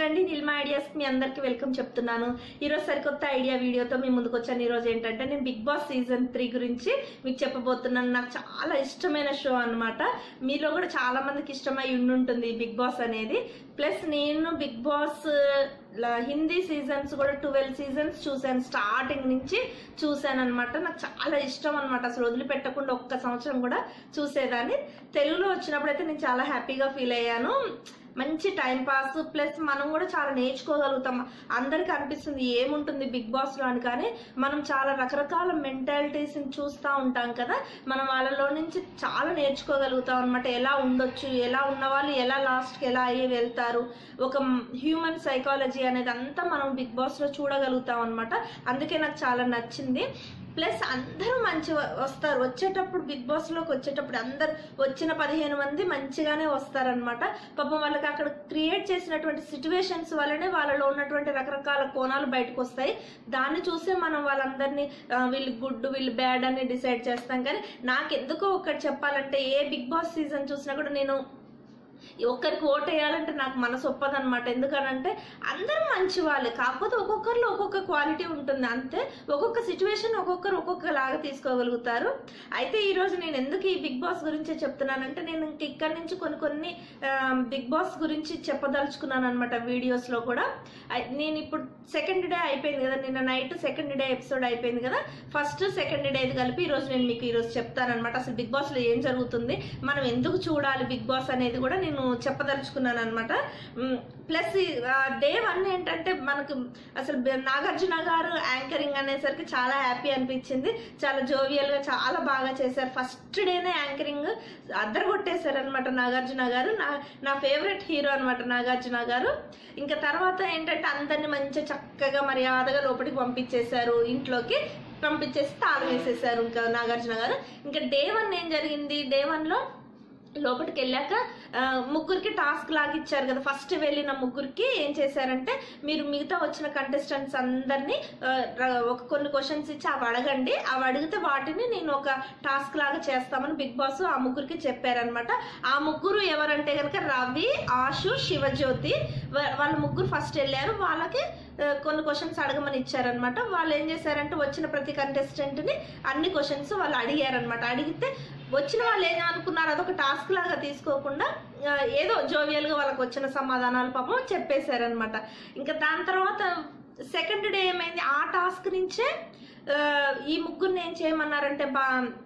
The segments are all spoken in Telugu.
రండి నిల్మా ఐడియాస్ మీ అందరికి వెల్కమ్ చెప్తున్నాను. ఈరోజు సరికొత్త ఐడియా వీడియోతో మీ ముందుకు వచ్చాను. ఈరోజు ఏంటంటే నేను బిగ్ బాస్ సీజన్ త్రీ గురించి మీకు చెప్పబోతున్నాను. నాకు చాలా ఇష్టమైన షో అనమాట మీలో కూడా చాలా మందికి ఇష్టమై ఉండుంటుంది బిగ్ బాస్ అనేది. ప్లస్ నేను బిగ్ బాస్ హిందీ సీజన్స్ కూడా ట్వెల్వ్ సీజన్స్ చూశాను. స్టార్టింగ్ నుంచి చూశాను అనమాట నాకు చాలా ఇష్టం అనమాట అసలు వదిలిపెట్టకుండా ఒక్క సంవత్సరం కూడా చూసేదాన్ని. తెలుగులో వచ్చినప్పుడు అయితే నేను చాలా హ్యాపీగా ఫీల్ అయ్యాను. మంచి టైం పాస్ ప్లస్ మనం కూడా చాలా నేర్చుకోగలుగుతాం. అందరికి అనిపిస్తుంది ఏముంటుంది బిగ్ బాస్లో అని. కానీ మనం చాలా రకరకాల మెంటాలిటీస్ చూస్తూ ఉంటాం కదా. మనం వాళ్ళలో నుంచి చాలా నేర్చుకోగలుగుతాం అనమాట ఎలా ఉండొచ్చు ఎలా ఉన్నవాళ్ళు ఎలా లాస్ట్కి ఎలా అయ్యి వెళ్తారు. ఒక హ్యూమన్ సైకాలజీ అనేది అంతా మనం బిగ్ బాస్లో చూడగలుగుతాం అనమాట అందుకే నాకు చాలా నచ్చింది. ప్లస్ అందరూ మంచి వస్తారు. వచ్చేటప్పుడు బిగ్ బాస్లోకి వచ్చేటప్పుడు అందరు వచ్చిన పదిహేను మంది మంచిగానే వస్తారనమాట పాపం వాళ్ళకి అక్కడ క్రియేట్ చేసినటువంటి సిచ్యువేషన్స్ వల్లనే వాళ్ళలో ఉన్నటువంటి రకరకాల కోణాలు బయటకు వస్తాయి. దాన్ని చూసే మనం వాళ్ళందరినీ వీళ్ళు గుడ్ వీళ్ళు బ్యాడ్ అని డిసైడ్ చేస్తాం. కానీ నాకెందుకో ఒకటి చెప్పాలంటే ఏ బిగ్ బాస్ సీజన్ చూసినా కూడా నేను ఒక్కరికి ఓట్ వేయాలంటే నాకు మనసు ఒప్పదనమాట ఎందుకనంటే అందరూ మంచి వాళ్ళే కాకపోతే ఒక్కొక్కరిలో ఒక్కొక్క క్వాలిటీ ఉంటుంది. అంతే. ఒక్కొక్క సిచ్యువేషన్ ఒక్కొక్కరు ఒక్కొక్క లాగా తీసుకోగలుగుతారు. అయితే ఈరోజు నేను ఎందుకు ఈ బిగ్ బాస్ గురించి చెప్తున్నానంటే నేను ఇంక ఇక్కడి నుంచి కొన్ని కొన్ని బిగ్ బాస్ గురించి చెప్పదలుచుకున్నాను అనమాట వీడియోస్లో కూడా. నేను ఇప్పుడు సెకండ్ డే అయిపోయింది కదా. నిన్న నైట్ సెకండ్ డే ఎపిసోడ్ అయిపోయింది కదా. ఫస్ట్ సెకండ్ డే కలిపి ఈరోజు నేను మీకు ఈరోజు చెప్తానమాట అసలు బిగ్ బాస్లో ఏం జరుగుతుంది? మనం ఎందుకు చూడాలి బిగ్ బాస్ అనేది కూడా నేను చెప్పదలుచుకున్నాను అనమాట ప్లస్ డే వన్ ఏంటంటే మనకు అసలు నాగార్జున గారు యాంకరింగ్ అనేసరికి చాలా హ్యాపీ అనిపించింది. చాలా జోవియల్గా చాలా బాగా చేశారు. ఫస్ట్ డేనే యాంకరింగ్ అద్దరు అనమాట నాగార్జున గారు. నా నా ఫేవరెట్ హీరో అనమాట నాగార్జున గారు. ఇంకా తర్వాత ఏంటంటే అందరిని మంచిగా చక్కగా మర్యాదగా లోపలికి పంపించేశారు. ఇంట్లోకి పంపించేసి తాళం వేసేసారు ఇంకా నాగార్జున గారు. ఇంకా డే వన్ ఏం జరిగింది? డే వన్లో లోపలికి వెళ్ళాక ముగ్గురికి టాస్క్ లాగా ఇచ్చారు కదా. ఫస్ట్ వెళ్ళిన ముగ్గురికి ఏం చేశారంటే మీరు మిగతా వచ్చిన కంటెస్టెంట్స్ అందరినీ ఒక కొన్ని క్వశ్చన్స్ ఇచ్చి అవి అడగండి. అవి అడిగితే వాటిని నేను ఒక టాస్క్ లాగా చేస్తామని బిగ్ బాస్ ఆ ముగ్గురికి చెప్పారనమాట ఆ ముగ్గురు ఎవరంటే కనుక రవి ఆశు శివజ్యోతి వాళ్ళ ముగ్గురు ఫస్ట్ వెళ్ళారు. వాళ్ళకి కొన్ని క్వశ్చన్స్ అడగమని ఇచ్చారనమాట వాళ్ళు ఏం చేశారంటే వచ్చిన ప్రతి కంటెస్టెంట్ని అన్ని క్వశ్చన్స్ వాళ్ళు అడిగారనమాట అడిగితే వచ్చిన వాళ్ళు ఏం అనుకున్నారు అదొక టాస్క్ లాగా తీసుకోకుండా ఏదో జోవియల్గా వాళ్ళకి వచ్చిన సమాధానాలు పాపం చెప్పేశారనమాట ఇంకా దాని తర్వాత సెకండ్ డే ఏమైంది? ఆ టాస్క్ నుంచే ఈ ముగ్గురిని ఏం చేయమన్నారంటే బా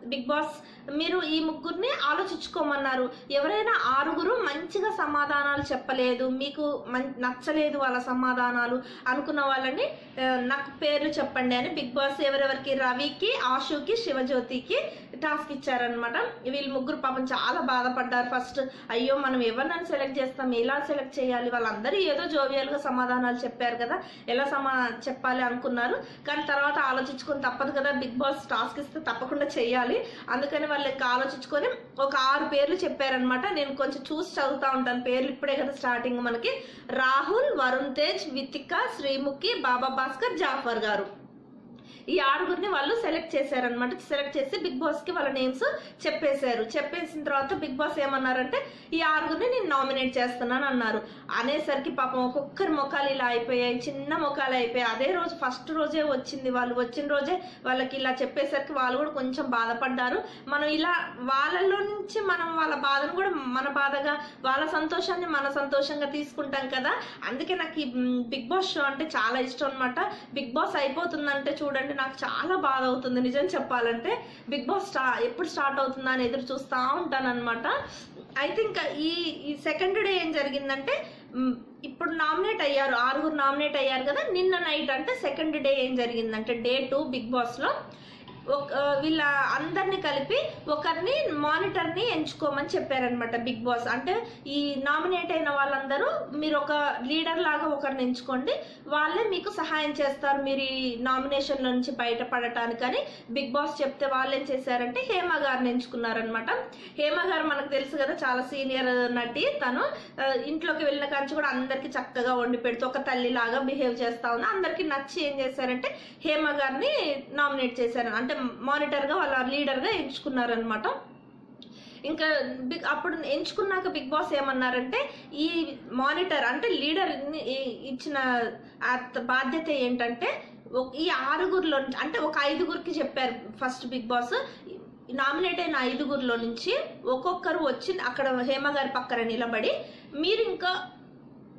బిగ్ బాస్ మీరు ఈ ముగ్గురిని ఆలోచించుకోమన్నారు. ఎవరైనా ఆరుగురు మంచిగా సమాధానాలు చెప్పలేదు మీకు మం- నచ్చలేదు వాళ్ళ సమాధానాలు అనుకున్న వాళ్ళని నాకు పేర్లు చెప్పండి అని బిగ్ బాస్ ఎవరెవరికి? రవికి ఆశుకి శివజ్యోతికి టాస్క్ ఇచ్చారనమాట వీళ్ళు ముగ్గురు పాపం చాలా బాధపడ్డారు. ఫస్ట్ అయ్యో మనం ఎవరినైనా సెలెక్ట్ చేస్తాం. ఎలా సెలెక్ట్ చేయాలి? వాళ్ళందరూ ఏదో జోవియల్గా సమాధానాలు చెప్పారు కదా. ఎలా సమా చెప్పాలి అనుకున్నారు. కానీ తర్వాత ఆలోచించుకొని తప్పదు కదా. బిగ్ బాస్ టాస్క్ ఇస్తే తప్పకుండా చేయాలి. అందుకని వాళ్ళు ఆలోచించుకొని ఒక ఆరు పేర్లు చెప్పారనమాట నేను కొంచెం చూసి చదువుతా ఉంటాను. పేర్లు ఇప్పుడే కదా స్టార్టింగ్ మనకి. రాహుల్ వరుణ్ తేజ్ వితిక శ్రీముఖి బాబా భాస్కర్ జాఫర్ గారు. ఈ ఆరుగురిని వాళ్ళు సెలెక్ట్ చేశారనమాట సెలెక్ట్ చేసి బిగ్ బాస్కి వాళ్ళ నేమ్స్ చెప్పేశారు. చెప్పేసిన తర్వాత బిగ్ బాస్ ఏమన్నారంటే ఈ ఆరుగురిని నేను నామినేట్ చేస్తున్నాను అన్నారు అనేసరికి పాపం ఒక్కొక్కరి ముఖాలు ఇలా అయిపోయాయి చిన్న ముఖాలు అయిపోయాయి. అదే రోజు ఫస్ట్ రోజే వచ్చింది వాళ్ళు. వచ్చిన రోజే వాళ్ళకి ఇలా చెప్పేసరికి వాళ్ళు కూడా కొంచెం బాధపడ్డారు. మనం ఇలా వాళ్ళలో నుంచి మనం వాళ్ళ బాధను కూడా మన బాధగా వాళ్ళ సంతోషాన్ని మన సంతోషంగా తీసుకుంటాం కదా. అందుకే నాకు ఈ బిగ్ బాస్ షో అంటే చాలా ఇష్టం అనమాట బిగ్ బాస్ అయిపోతుందంటే చూడండి నాకు చాలా బాధ అవుతుంది. నిజం చెప్పాలంటే బిగ్ బాస్ స్టా ఎప్పుడు స్టార్ట్ అవుతుందా అని ఎదురు చూస్తూ ఉంటాను అనమాట అయితే ఇంకా ఈ ఈ సెకండ్ డే ఏం జరిగిందంటే ఇప్పుడు నామినేట్ అయ్యారు ఆరుగురు నామినేట్ అయ్యారు కదా నిన్న నైట్ అంటే సెకండ్ డే ఏం జరిగిందంటే డే టూ బిగ్ బాస్లో ఒక వీళ్ళ అందరిని కలిపి ఒకరిని మానిటర్ని ఎంచుకోమని చెప్పారనమాట బిగ్ బాస్. అంటే ఈ నామినేట్ అయిన వాళ్ళందరూ మీరు ఒక లీడర్ లాగా ఒకరిని ఎంచుకోండి వాళ్ళే మీకు సహాయం చేస్తారు మీరు ఈ నామినేషన్ నుంచి బయటపడటానికని బిగ్ బాస్ చెప్తే వాళ్ళు ఏం చేశారంటే హేమ గారిని ఎంచుకున్నారనమాట హేమ గారు మనకు తెలుసు కదా చాలా సీనియర్ నటి. తను ఇంట్లోకి వెళ్ళిన కాంచి కూడా అందరికి చక్కగా వండి పెడుతూ ఒక తల్లి లాగా బిహేవ్ చేస్తా ఉంది. అందరికి నచ్చి ఏం చేశారంటే హేమ గారిని నామినేట్ చేశారు. అంటే మానిటర్గా వాళ్ళ లీడర్గా ఎంచుకున్నారనమాట ఇంకా బిగ్ అప్పుడు ఎంచుకున్నాక బిగ్ బాస్ ఏమన్నారంటే ఈ మానిటర్ అంటే లీడర్ ఇచ్చిన బాధ్యత ఏంటంటే ఈ ఆరుగురిలో అంటే ఒక ఐదుగురికి చెప్పారు ఫస్ట్ బిగ్ బాస్ నామినేట్ అయిన ఐదుగురిలో నుంచి ఒక్కొక్కరు వచ్చి అక్కడ హేమ గారి పక్కన నిలబడి మీరు ఇంకా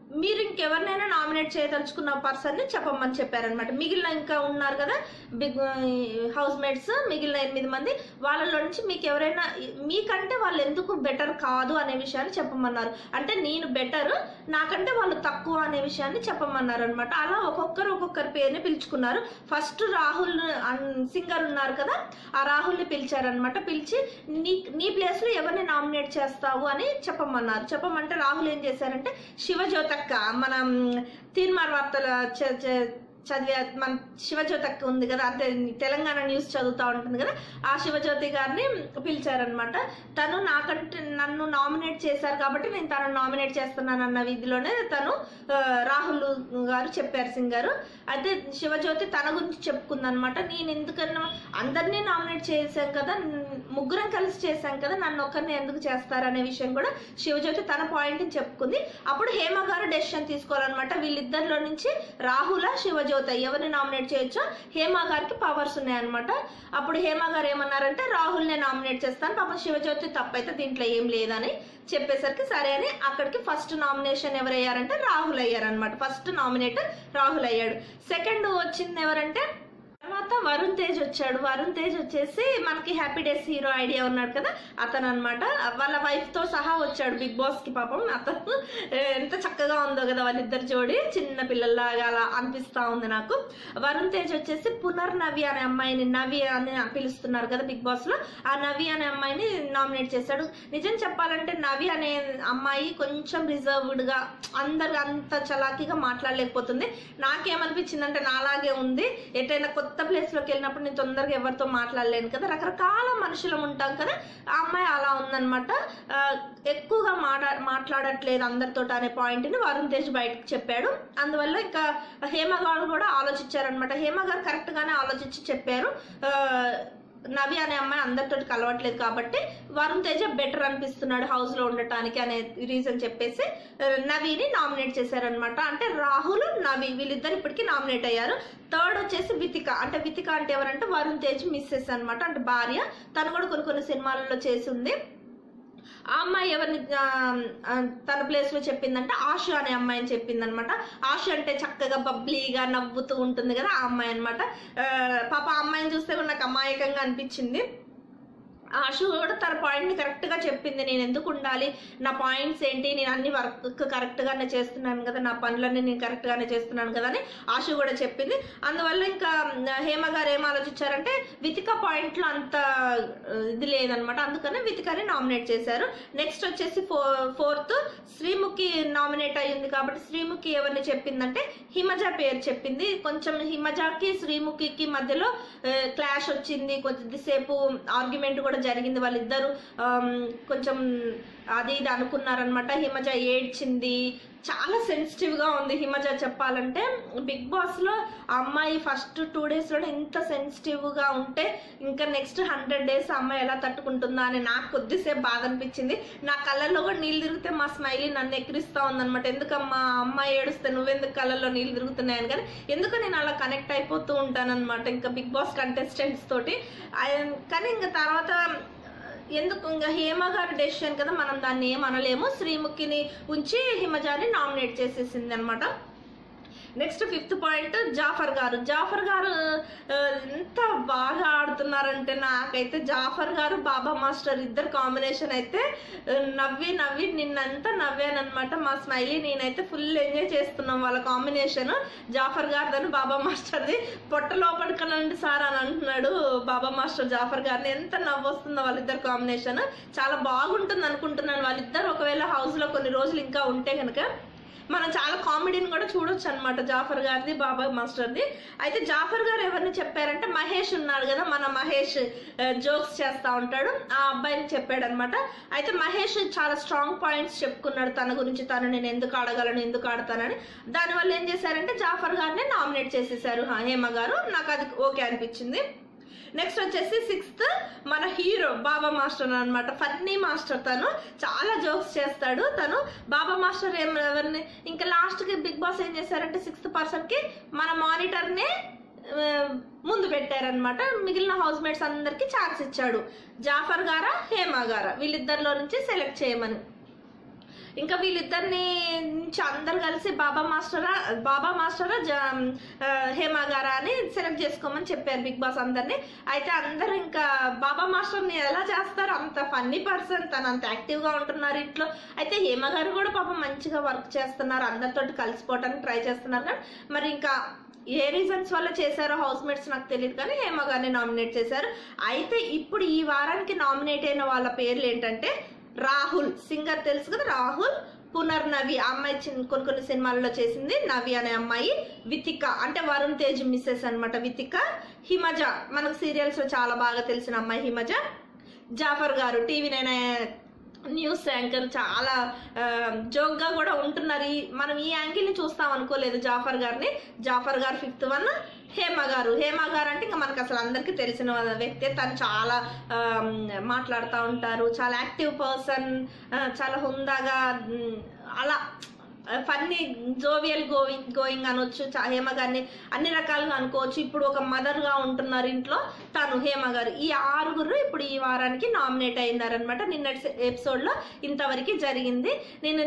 మీరు ఇంకెవరినైనా నామినేట్ చేయదలుచుకున్న పర్సన్ని చెప్పమని చెప్పారనమాట మిగిలిన ఇంకా ఉన్నారు కదా బిగ్ హౌస్ మేట్స్ మిగిలిన ఎనిమిది మంది వాళ్ళలో నుంచి మీకు ఎవరైనా మీకంటే వాళ్ళు ఎందుకు బెటర్ కాదు అనే విషయాన్ని చెప్పమన్నారు. అంటే నేను బెటర్ నాకంటే వాళ్ళు తక్కువ అనే విషయాన్ని చెప్పమన్నారు అనమాట అలా ఒక్కొక్కరు ఒక్కొక్కరి పేరుని పిలుచుకున్నారు. ఫస్ట్ రాహుల్ సింగర్ ఉన్నారు కదా ఆ రాహుల్ని పిలిచారనమాట పిలిచి నీ నీ ప్లేస్లో ఎవరిని నామినేట్ చేస్తావు అని చెప్పమన్నారు. చెప్పమంటే రాహుల్ ఏం చేశారంటే శివజ్యోతక్క మనం తీన్మార్ వార్తల చ- చ- చదివే మన శివజ్యోతక్క ఉంది కదా అంటే తెలంగాణ న్యూస్ చదువుతూ ఉంటుంది కదా ఆ శివజ్యోతి గారిని పిలిచారనమాట తను నాకంటే నన్ను నామినేట్ చేశారు కాబట్టి నేను తనను నామినేట్ చేస్తున్నాను అన్న విధిలోనే తను రాహుల్ గారు చెప్పారు సింగర్ అయితే శివజ్యోతి తన గురించి చెప్పుకుందనమాట నేను ఎందుకన్నా అందరినీ నామినేట్ చేశాం కదా ముగ్గురం కలిసి చేశాం కదా నన్ను ఒక్కరిని ఎందుకు చేస్తారనే విషయం కూడా శివజ్యోతి తన పాయింట్ని చెప్పుకుంది. అప్పుడు హేమ గారు డెసిషన్ తీసుకోవాలన్నమాట. వీళ్ళిద్దరిలో నుంచి రాహుల శివజ్యోతి ఎవరిని నామినేట్ చేయొచ్చో? హేమా గారికి పవర్స్ ఉన్నాయన్నమాట. అప్పుడు హేమా గారు ఏమన్నారంటే రాహుల్నే నామినేట్ చేస్తాను. పాపం శివజ్యోతి తప్పైతే దీంట్లో ఏం లేదని చెప్పేసరికి సరే అని అక్కడికి ఫస్ట్ నామినేషన్ ఎవరయ్యారంటే రాహుల్ అయ్యారనమాట ఫస్ట్ నామినేటర్ రాహుల్ అయ్యాడు. సెకండ్ వచ్చింది ఎవరంటే తర్వాత వరుణ్ తేజ్ వచ్చాడు. వరుణ్ తేజ్ వచ్చేసి మనకి హ్యాపీ డేస్ హీరో ఐడియా ఉన్నాడు కదా అతను అనమాట వాళ్ళ వైఫ్తో సహా వచ్చాడు బిగ్ బాస్కి పాపం. అతను ఎంత చక్కగా ఉందో కదా వాళ్ళిద్దరు జోడి. చిన్న పిల్లల్లాగా అలా అనిపిస్తా ఉంది నాకు. వరుణ్ తేజ్ వచ్చేసి పునర్నవి అనే అమ్మాయిని నవి అని పిలుస్తున్నారు కదా బిగ్ బాస్లో. ఆ నవి అనే అమ్మాయిని నామినేట్ చేశాడు. నిజం చెప్పాలంటే నవి అనే అమ్మాయి కొంచెం రిజర్వ్డ్గా అందరు అంత చలాకీగా మాట్లాడలేకపోతుంది. నాకేమనిపించిందంటే నాలాగే ఉంది. ఎటైనా కొత్త ప్లేస్లోకి వెళ్ళినప్పుడు నేను తొందరగా ఎవరితో మాట్లాడలేను కదా. రకరకాల మనుషులం ఉంటాం కదా. ఆ అమ్మాయి అలా ఉందనమాట ఎక్కువగా మాట్లా మాట్లాడట్లేదు అందరితో అనే పాయింట్ని వరుణ్ తేజ్ బయటకు చెప్పాడు. అందువల్ల ఇంకా హేమ గారు కూడా ఆలోచించారనమాట హేమ గారు ఆలోచించి చెప్పారు. నవి అనే అమ్మాయి అందరితో కలవట్లేదు కాబట్టి వరుణ్ తేజ బెటర్ అనిపిస్తున్నాడు హౌస్లో ఉండటానికి అనే రీజన్ చెప్పేసి నవీని నవిని నామినేట్ చేశారనమాట అంటే రాహుల్ నవి వీళ్ళిద్దరు ఇప్పటికి నామినేట్ అయ్యారు. థర్డ్ వచ్చేసి వితిక. అంటే వితిక అంటే ఎవరంటే వరుణ్ తేజ్ మిస్సెస్ అనమాట అంటే భార్య. తను కూడా కొన్ని కొన్ని సినిమాలలో చేసి ఉంది. ఆ అమ్మాయి ఎవరిని తన ప్లేస్లో చెప్పిందంటే ఆశ అనే అమ్మాయిని చెప్పింది అనమాట ఆశ అంటే చక్కగా బబ్లీగా నవ్వుతూ ఉంటుంది కదా ఆ అమ్మాయి అనమాట పాప ఆ అమ్మాయిని చూస్తే నాకు అమాయకంగా అనిపించింది. ఆశ కూడా తన పాయింట్ని కరెక్ట్గా చెప్పింది. నేను ఎందుకు ఉండాలి? నా పాయింట్స్ ఏంటి? నేను అన్ని వర్క్ కరెక్ట్గానే చేస్తున్నాను కదా. నా పనులన్నీ నేను కరెక్ట్గానే చేస్తున్నాను కదా అని ఆశ కూడా చెప్పింది. అందువల్ల ఇంకా హేమ గారు ఏం ఆలోచించారంటే వితిక పాయింట్లో అంత ఇది లేదనమాట. అందుకనే వితికని నామినేట్ చేశారు. నెక్స్ట్ వచ్చేసి ఫో ఫోర్త్ శ్రీముఖి నామినేట్ అయ్యింది కాబట్టి శ్రీముఖి ఎవరిని చెప్పిందంటే హిమజ పేరు చెప్పింది. కొంచెం హిమజాకి శ్రీముఖికి మధ్యలో క్లాష్ వచ్చింది. కొద్దిసేపు ఆర్గ్యుమెంట్ కూడా జరిగింది. వాళ్ళిద్దరు కొంచెం అది ఇది అనుకున్నారనమాట హిమజ ఏడ్చింది చాలా సెన్సిటివ్గా ఉంది హిమజ చెప్పాలంటే. బిగ్ బాస్లో ఆ అమ్మాయి ఫస్ట్ టూ డేస్లో ఇంత సెన్సిటివ్గా ఉంటే ఇంకా నెక్స్ట్ హండ్రెడ్ డేస్ అమ్మాయి ఎలా తట్టుకుంటుందా అని నాకు కొద్దిసేపు బాధ అనిపించింది. నా కళ్ళల్లో కూడా నీళ్ళు తిరిగితే మా స్మైలీ నన్ను ఎక్కిరిస్తా ఉందనమాట ఎందుకమ్మా అమ్మాయి ఏడుస్తే నువ్వెందుకు కళ్ళల్లో నీళ్ళు తిరుగుతున్నాయని కానీ ఎందుకు నేను అలా కనెక్ట్ అయిపోతూ ఉంటానన్నమాట. ఇంకా బిగ్ బాస్ కంటెస్టెంట్స్ తోటి. కానీ ఇంకా తర్వాత ఎందుకు ఇంకా హేమ గారి డెసిషన్ కదా మనం దాన్ని ఏం అనలేము శ్రీముఖిని ఉంచి హిమజాని నామినేట్ చేసేసింది అనమాట నెక్స్ట్ ఫిఫ్త్ పాయింట్ జాఫర్ గారు. జాఫర్ గారు ఎంత బాగా ఆడుతున్నారంటే నాకైతే జాఫర్ గారు బాబా మాస్టర్ ఇద్దరు కాంబినేషన్ అయితే నవ్వి నవ్వి నిన్నంతా నవ్వానమాట మా స్మైలీ నేనైతే ఫుల్ ఎంజాయ్ చేస్తున్నాం వాళ్ళ కాంబినేషన్. జాఫర్ గారిదని బాబా మాస్టర్ది. పొట్ట లోపలికనండి సార్ అని అంటున్నాడు బాబా మాస్టర్ జాఫర్ గారిని. ఎంత నవ్వు వస్తుందో వాళ్ళిద్దరు కాంబినేషన్. చాలా బాగుంటుంది అనుకుంటున్నాను. వాళ్ళిద్దరు ఒకవేళ హౌస్లో కొన్ని రోజులు ఇంకా ఉంటే కనుక మనం చాలా కామెడీని కూడా చూడొచ్చు అనమాట జాఫర్ గారిది బాబా మాస్టర్ది. అయితే జాఫర్ గారు ఎవరిని చెప్పారంటే మహేష్ ఉన్నాడు కదా మన మహేష్ జోక్స్ చేస్తూ ఉంటాడు. ఆ అబ్బాయిని చెప్పాడు అనమాట అయితే మహేష్ చాలా స్ట్రాంగ్ పాయింట్స్ చెప్పుకున్నాడు. తన గురించి తను నేను ఎందుకు ఆడగలను ఎందుకు ఆడతానని. దానివల్ల ఏం చేశారంటే జాఫర్ గారిని నామినేట్ చేసేసారు హేమ గారు. నాకు అది ఓకే అనిపించింది. నెక్స్ట్ వచ్చేసి సిక్స్త్ మన హీరో బాబా మాస్టర్ అన్నమాట. ఫన్నీ మాస్టర్ తను. చాలా జోక్స్ చేస్తాడు. తను బాబా మాస్టర్ ఏం ఎవరిని? ఇంకా లాస్ట్కి బిగ్ బాస్ ఏం చేశారంటే సిక్స్త్ పర్సన్కి మన మానిటర్నే ముందు పెట్టారనమాట మిగిలిన హౌస్ మేట్స్ అందరికీ ఛాన్స్ ఇచ్చాడు. జాఫర్ గారా హేమ గారా. వీళ్ళిద్దరిలో నుంచి సెలెక్ట్ చేయమని. ఇంకా వీళ్ళిద్దరిని నుంచి అందరు కలిసి బాబా మాస్టరా బాబా మాస్టరా జా హేమ గారా అని సెలెక్ట్ చేసుకోమని చెప్పారు బిగ్ బాస్ అందరిని. అయితే అందరు ఇంకా బాబా మాస్టర్ని ఎలా చేస్తారు? అంత ఫన్నీ పర్సన్ తను అంత యాక్టివ్గా ఉంటున్నారు ఇంట్లో. అయితే హేమ గారు కూడా పాపం మంచిగా వర్క్ చేస్తున్నారు. అందరితో కలిసిపోవడానికి ట్రై చేస్తున్నారు కానీ మరి ఇంకా ఏ రీజన్స్ వల్ల చేశారో హౌస్ మేట్స్ నాకు తెలియదు కానీ హేమ గారిని నామినేట్ చేశారు. అయితే ఇప్పుడు ఈ వారానికి నామినేట్ అయిన వాళ్ళ పేర్లు ఏంటంటే రాహుల్. సింగర్ తెలుసు కదా రాహుల్? పునర్నవి ఆ అమ్మాయి కొన్ని కొన్ని సినిమాల్లో చేసింది నవి అనే అమ్మాయి వితిక. అంటే వరుణ్ తేజ్ మిస్సెస్ అనమాట వితిక. హిమజ మనకు సీరియల్స్లో చాలా బాగా తెలిసిన అమ్మాయి హిమజ. జాఫర్ గారు టీవీ నైన్ న్యూస్ యాంకర్ చాలా జోక్గా కూడా ఉంటున్నారు. మనం ఈ యాంగిల్ని చూస్తాం అనుకోలేదు జాఫర్ గారిని. జాఫర్ గారు ఫిఫ్త్ వన్ హేమ గారు. హేమ గారు అంటే ఇంకా మనకు అసలు అందరికీ తెలిసిన వ్యక్తే. తను చాలా మాట్లాడుతూ ఉంటారు. చాలా యాక్టివ్ పర్సన్ చాలా హుందాగా అలా ఫన్నీ జోవియల్ గోయింగ్ గోయింగ్ అనొచ్చు హేమ గారిని అన్ని రకాలుగా అనుకోవచ్చు. ఇప్పుడు ఒక మదర్గా ఉంటున్నారు ఇంట్లో తను హేమ గారు. ఈ ఆరుగురు ఇప్పుడు ఈ వారానికి నామినేట్ అయినారనమాట నిన్నటి ఎపిసోడ్లో ఇంతవరకు జరిగింది. నేను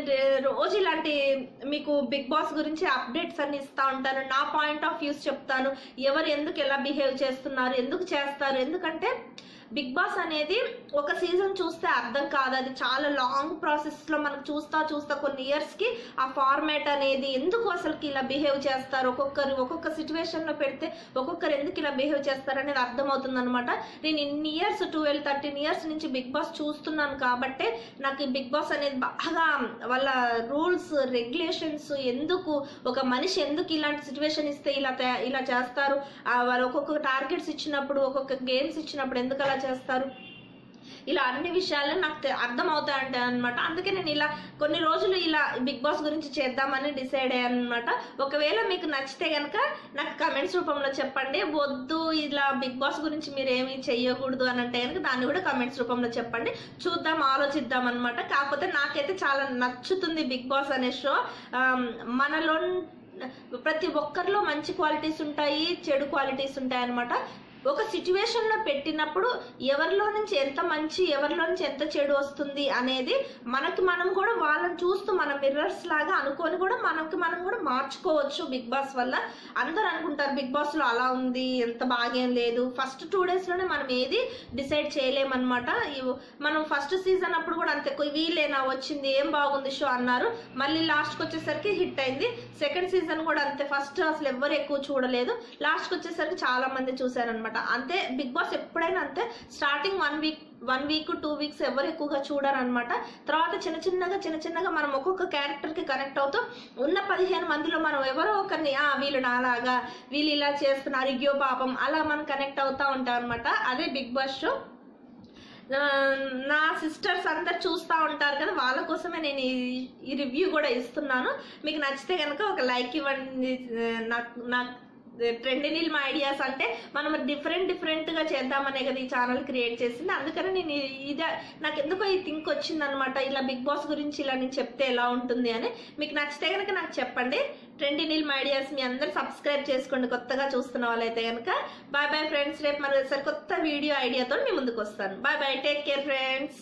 రోజు ఇలాంటి మీకు బిగ్ బాస్ గురించి అప్డేట్స్ అన్ని ఇస్తా ఉంటాను. నా పాయింట్ ఆఫ్ వ్యూస్ చెప్తాను. ఎవరు ఎందుకు ఎలా బిహేవ్ చేస్తున్నారు ఎందుకు చేస్తారు? ఎందుకంటే బిగ్ బాస్ అనేది ఒక సీజన్ చూస్తే అర్థం కాదు. అది చాలా లాంగ్ ప్రాసెస్లో మనకు చూస్తా చూస్తా కొన్ని ఇయర్స్కి ఆ ఫార్మాట్ అనేది ఎందుకు అసలుకి ఇలా బిహేవ్ చేస్తారు? ఒక్కొక్కరు ఒక్కొక్క సిచ్యువేషన్లో పెడితే ఒక్కొక్కరు ఎందుకు ఇలా బిహేవ్ చేస్తారు అనేది అర్థమవుతుంది అనమాట నేను ఇన్ని ఇయర్స్ ట్వెల్వ్ థర్టీన్ ఇయర్స్ నుంచి బిగ్ బాస్ చూస్తున్నాను కాబట్టే నాకు ఈ బిగ్ బాస్ అనేది బాగా వాళ్ళ రూల్స్ రెగ్యులేషన్స్ ఎందుకు ఒక మనిషి ఎందుకు ఇలాంటి సిచ్యువేషన్ ఇస్తే ఇలా ఇలా చేస్తారు? వాళ్ళు ఒక్కొక్క టార్గెట్స్ ఇచ్చినప్పుడు ఒక్కొక్క గేమ్స్ ఇచ్చినప్పుడు ఎందుకు అలా చేస్తారు. ఇలా అన్ని విషయాలు నాకు అర్థం అర్థమవుతాయంట అనమాట అందుకే నేను ఇలా కొన్ని రోజులు ఇలా బిగ్ బాస్ గురించి చేద్దామని డిసైడ్ అయ్యాను అనమాట ఒకవేళ మీకు నచ్చితే కనుక నాకు కమెంట్స్ రూపంలో చెప్పండి. వద్దు ఇలా బిగ్ బాస్ గురించి మీరు ఏమి చెయ్యకూడదు అని అంటే కనుక దాన్ని కూడా కమెంట్స్ రూపంలో చెప్పండి. చూద్దాం ఆలోచిద్దాం అనమాట కాకపోతే నాకైతే చాలా నచ్చుతుంది బిగ్ బాస్ అనే షో. మనలో ప్రతి ఒక్కరిలో మంచి క్వాలిటీస్ ఉంటాయి చెడు క్వాలిటీస్ ఉంటాయి అనమాట ఒక సిచ్యువేషన్లో పెట్టినప్పుడు ఎవరిలో నుంచి ఎంత మంచి ఎవరిలో నుంచి ఎంత చెడు వస్తుంది అనేది మనకి మనం కూడా వాళ్ళని చూస్తూ మన మిర్రర్స్ లాగా అనుకొని కూడా మనకి మనం కూడా మార్చుకోవచ్చు బిగ్ బాస్ వల్ల. అందరు అనుకుంటారు బిగ్ బాస్లో అలా ఉంది ఎంత బాగేం లేదు. ఫస్ట్ టూ డేస్లోనే మనం ఏది డిసైడ్ చేయలేమన్నమాట. మనం ఫస్ట్ సీజన్ అప్పుడు కూడా అంతే వీలేనా వచ్చింది ఏం బాగుంది షో అన్నారు. మళ్ళీ లాస్ట్కి వచ్చేసరికి హిట్ అయింది. సెకండ్ సీజన్ కూడా అంతే ఫస్ట్ అసలు ఎవ్వరు ఎక్కువ చూడలేదు. లాస్ట్కి వచ్చేసరికి చాలా మంది అనమాట అంతే బిగ్ బాస్ ఎప్పుడైనా అంతే starting one week one week two weeks ఎవరు ఎక్కువగా చూడరనమాట తర్వాత చిన్న చిన్నగా చిన్న చిన్నగా మనం ఒక్కొక్క క్యారెక్టర్కి కనెక్ట్ అవుతూ ఉన్న పదిహేను మందిలో మనం ఎవరో ఒకరిని ఆ వీళ్ళు నాలాగా వీళ్ళు ఇలా చేస్తున్నారు అయ్యో పాపం అలా మనం కనెక్ట్ అవుతా ఉంటాం అనమాట అదే బిగ్ బాస్ షో. నా సిస్టర్స్ అందరు చూస్తూ ఉంటారు కదా వాళ్ళ కోసమే నేను ఈ- ఈ రివ్యూ కూడా ఇస్తున్నాను. మీకు నచ్చితే కనుక ఒక లైక్ ఇవ్వండి. నాకు నాకు ట్రెండ్ మా ఐడియాస్ అంటే మనం డిఫరెంట్ డిఫరెంట్గా చేద్దామనే కదా ఈ ఛానల్ క్రియేట్ చేసింది. అందుకని నేను ఇదే నాకు ఎందుకో ఈ థింక్ వచ్చింది అనమాట ఇలా బిగ్ బాస్ గురించి ఇలా నేను చెప్తే ఎలా ఉంటుంది అని. మీకు నచ్చితే కనుక నాకు చెప్పండి. ట్రెండ్ నీల్ మా ఐడియాస్ మీ అందరు సబ్స్క్రైబ్ చేసుకోండి. కొత్తగా చూస్తున్న వాళ్ళైతే కనుక బాయ్ బాయ్ ఫ్రెండ్స్ రేపు మరి కొత్త వీడియో ఐడియాతో మీ ముందుకు వస్తాను. Bye bye take care friends